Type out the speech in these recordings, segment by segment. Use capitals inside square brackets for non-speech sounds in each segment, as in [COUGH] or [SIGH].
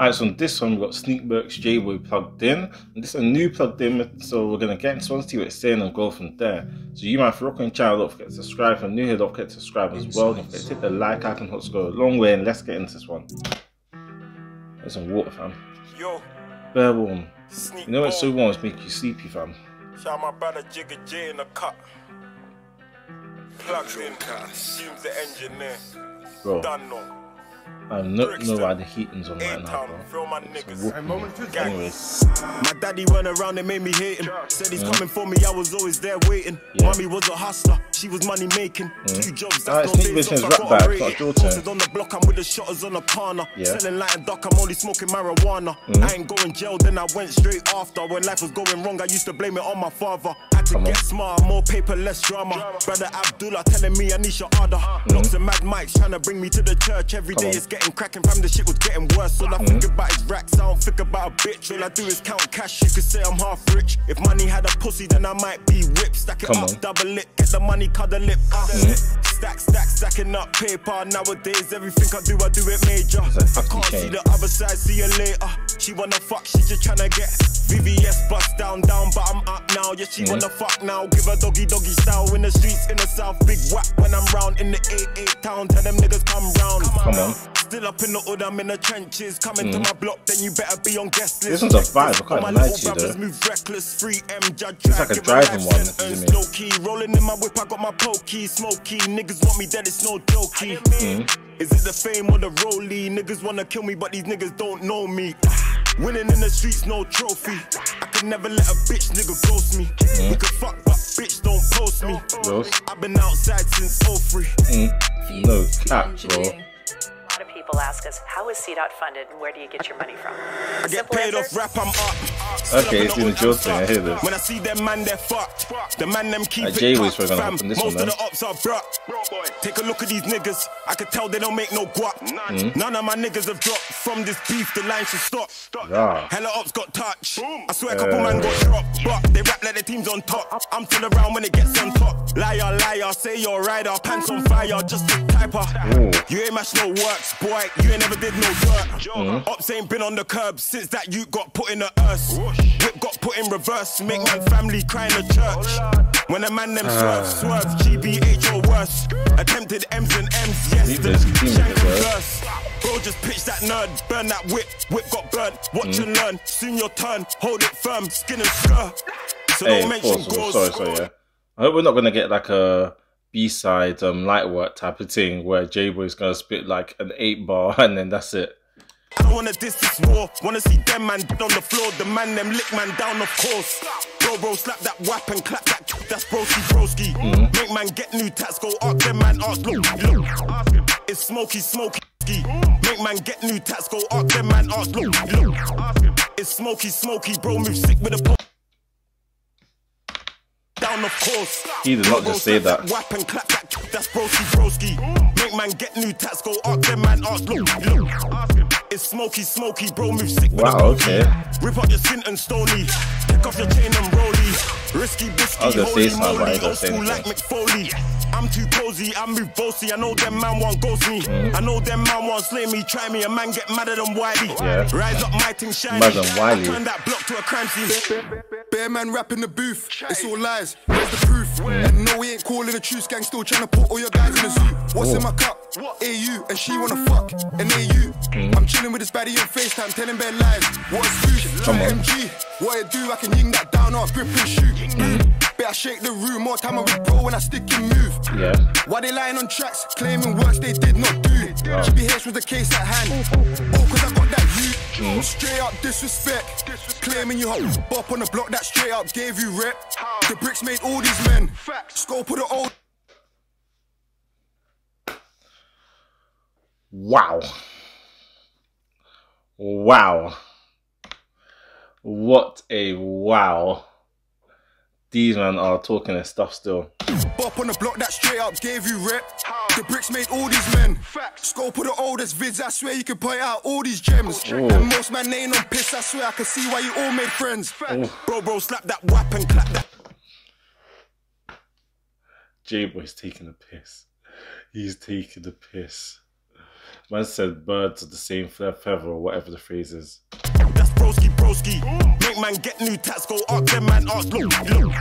Alright, so on this one we've got Sneakworks J-Boy plugged in. And this is a new plugged in, so we're gonna get into one, see what it's saying and go from there. So you might rocking channel, don't forget to subscribe. If you're new here, don't forget to subscribe as well. Don't forget to hit the like icon, helps go a long way. And let's get into this one. There's some water, fam. Yo, Bare warm. sneak You know what ball. so warm make you sleepy, fam. Shout my brother Jigga J in the cut. Plugged in, Fumez the engineer. Bro, Done no. I don't know why the heating's on right now, bro. my It's niggas. whooping Anyways, My daddy went around and made me hate him. Said he's coming for me, I was always there waiting. Yeah. Mommy was a hustler, she was money making. Two jobs, Alright, that's no Sneak days Vision's off, rap I back, it's not your turn. Posted on the block, I'm with the shotters on the corner. Yeah. Selling light and duck, I'm only smoking marijuana. Mm-hmm. I ain't going jail, then I went straight after. When life was going wrong, I used to blame it on my father. Had to Come on. get smart, more paper, less drama. Brother Abdullah telling me I need your order. Blocks and mad mics trying to bring me to the church. Every day it's getting cracking, fam. The shit was getting worse. All I think about is racks. I don't think about a bitch. All I do is count cash. You could say I'm half rich. If money had a pussy, then I might be whipped. Stack it up, double it. Get the money, cut the lip. Uh, Stack, stack, stacking up paper. Nowadays, everything I do, I do it major. I can't see the other side. See you later. She wanna fuck, she just tryna get VVS bust down, down, but I'm up now. Yeah, she wanna fuck now. Give her doggy, doggy style in the streets in the south. Big whack when I'm round in the 88 town. Tell them niggas come round. Come on. Still up in the hood, I'm in the trenches. Coming to mm. my block, then you better be on guest list. This one's a vibe, I can't lie to you, though. move reckless, free M judge. It's like a driving one, isn't it? Low key, rolling in my whip, I got my pokey, smoky. Niggas want me dead, it's no jokey. Mm. Is it the fame or the rollie? Niggas wanna kill me, but these niggas don't know me. [SIGHS] Winning in the streets, no trophy. I could never let a bitch nigga ghost me. We could fuck, but bitch don't post me. Bros. I've been outside since 03. No cap, bro. A lot of people ask us, how is CDOT funded and where do you get your money from? I get Simple paid off rap, I'm up. Okay, up in the doing hood, your I'm thing, I hear this. When I see them man, they're fucked. The man them keep Uh, it Jay Wiz tucked, gonna fam. on this Most one, of the ops are bruh. Take a look at these niggas. I could tell they don't make no guap. Mm-hmm. None of my niggas have dropped. From this beef, the line should stop. Yeah. Hella ops got touched. I swear a couple man got dropped. But they rap like the team's on top. I'm still around when it gets on top. Liar, liar, say you're a rider. Pants on fire, just a typer. You ain't match no works, boy. You ain't never did no dirt. Ops ain't been on the curb since that you got put in the earth. Whip got put in reverse. Make man family cry in the church. When a man them ah. swerve, swerve, GBH or worse. Attempted M's and M's, yes. Leave The shank with it, bro. reverse. Bro, just pitch that nerd, burn that whip, whip got burned. Watch mm. and learn, soon your turn, hold it firm, skin and skr. So Hey, don't mention pause, goals. sorry, sorry, yeah. I hope we're not gonna get like a B-side um light work type of thing where J Boy's gonna spit like an eight bar [LAUGHS] and then that's it. I wanna diss this war, wanna see them man on the floor, the man them lick man down, of course. Bro, bro, slap that whap and clap that, that's broski, broski. Make man get new tats, go up them man, ask, look, look. It's smoky, smoky. Make man get new tats, go up them man, ask, look, look. It's smoky, smoky, bro, move sick with a po- of course. He did not just say that. Whap and clap that, that's broski, broski. Make man get new tats, go up them man, ask, look, look. It's smoky, smoky, bro, move sick Wow, okay. Rip up your skin and stony. Take off your chain and rollie. Risky biscuit, I was gonna say holy something, but I moly. ain't gonna Old say school like anything. McFoley. I'm too cozy, I move bossy. I know them man want ghost me. Mm. I know them man want slay me. Try me, a man get madder than Wiley. Yeah. Rise up, my thing shiny. Madder than Wiley. Turn that block to a crime scene. Bear man rap in the booth, it's all lies. Where's the proof? And no, we ain't calling the truth, gang still trying to put all your guys in the zoo. What's in my cup? What? AU, and she wanna fuck. And AU, I'm chilling with this baddie on FaceTime, telling bad lies. What's truth? Come on. MG, what it do? I can ying that down off, grip and shoot. Mm. Better shake the room, more time I'm with bro when I stick and move. Yeah. Why they lying on tracks, claiming works they did not do? GBH was the case at hand. Oh, cause I got that you. Straight up disrespect. Claiming you hot bop on the block that straight up gave you rep. The bricks made all these men. Scope of the old. Wow. Wow. What a wow. These men are talking their stuff still. Bop on the block that straight up gave you rep. The bricks made all these men. Scope of the oldest vids, I swear you can point out all these gems. And most man ain't on piss, I swear I can see why you all made friends. Bro, bro, slap that whap and clap that. J Boy's taking the piss. He's taking the piss. Man said birds of the same feather or whatever the phrase is. That's broski broski. Make man get new tats, go up them man ask look, look.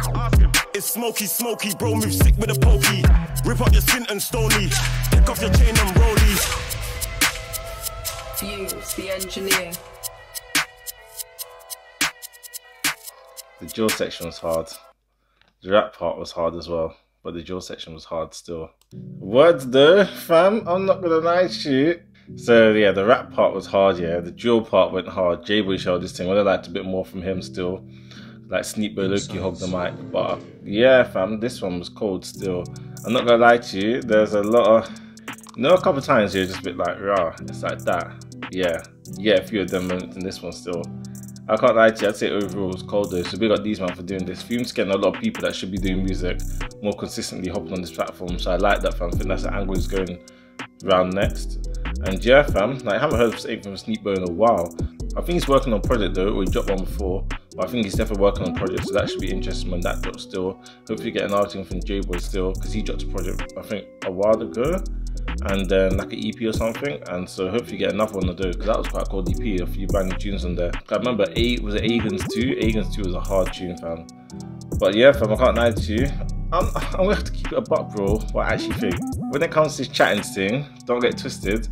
It's smoky smoky, bro move sick with a pokey. Rip up your skin and stony. Take off your chain and rollies. Fumez, the engineer. The jaw section was hard. The rap part was hard as well, but the jaw section was hard still. Words though, fam, I'm not gonna lie to you. So yeah, the rap part was hard, yeah. The drill part went hard. J-Boy showed this thing. I would have liked a bit more from him still. Like Sneakbo Loki hogged the mic. But yeah, fam, this one was cold still. I'm not gonna lie to you, there's a lot of you know a couple times you're just a bit like rah, it's like that. Yeah. Yeah, a few of them in this one still. I can't lie to you, I'd say overall it was cold though. So big up these man for doing this. Fumez getting a lot of people that should be doing music more consistently hopping on this platform. So I like that fam. I think that's the angle he's going round next. And yeah fam, like I haven't heard anything from Sneakbo in a while. I think he's working on project though, or he dropped one before. But I think he's definitely working on project, so that should be interesting when that drops still. Hopefully get an outing from J-Boy still, because he dropped a project I think a while ago and then like an EP or something. And so hopefully get another one of those because that was quite a cool EP. A few new tunes on there. I remember eight was it Agans two. Agans two was a hard tune, fam. But yeah, fam, I can't lie to you. I'm, [LAUGHS] I'm gonna have to keep it a buck, bro. What I actually think. When it comes to this chatting thing, don't get twisted.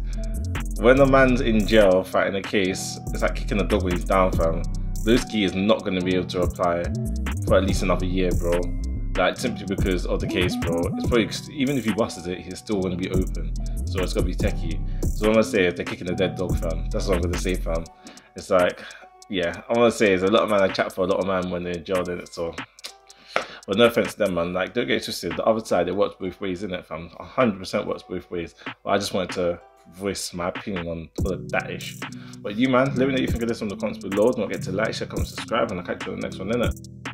When a man's in jail fighting a case, it's like kicking a dog when he's down, fam. Lowski is not gonna be able to apply for at least another year, bro. Like simply because of the case, bro. It's probably even if he busted it, he's still gonna be open. So it's gonna be techie. So I'm gonna say if they're kicking a dead dog, fam. That's what I'm gonna say, fam. It's like, yeah, I'm gonna say there's a lot of man I chat for a lot of man when they're in jail, it. So, but no offense to them, man. Like, don't get twisted. The other side, it works both ways, isn't it, fam? 100% works both ways. But I just wanted to voice my opinion on that ish. But you, man, let me know what you think of this on the comments below. Don't forget to like, share, comment, subscribe, and I'll catch you on the next one, innit?